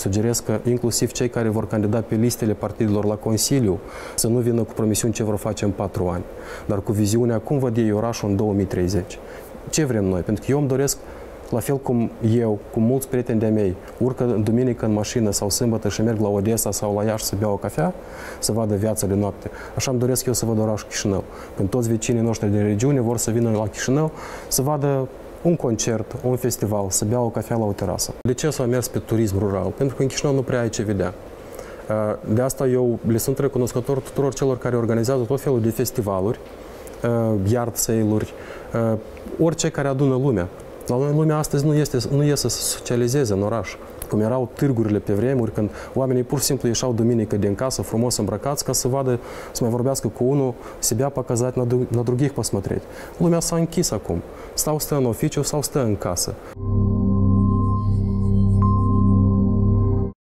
Sugerez că inclusiv cei care vor candida pe listele partidelor la Consiliu să nu vină cu promisiuni ce vor face în patru ani, dar cu viziunea cum văd ei orașul în 2030. Ce vrem noi? Pentru că eu îmi doresc la fel cum eu, cu mulți prieteni de-a mei, urcă duminică în mașină sau sâmbătă și merg la Odessa sau la Iași să bea o cafea, să vadă viața de noapte. Așa îmi doresc eu să văd orașul Chișinău. Când toți vecinii noștri din regiune vor să vină la Chișinău să vadă un concert, un festival, să bea o cafea la o terasă. De ce s-a mers pe turism rural? Pentru că în Chișinău nu prea ai ce vedea. De asta eu le sunt recunoscător tuturor celor care organizează tot felul de festivaluri, yard sale-uri, orice care adună lumea. La noi lumea astăzi nu, este, nu este să socializeze în oraș cum erau târgurile pe vremuri, când oamenii pur și simplu ieșeau duminică din casă, frumos îmbrăcați, ca să vadă, să mai vorbească cu unul, себя показать на, на других посмотреть. Lumea s-a închis acum. Sau stă în oficiu, sau stă în casă.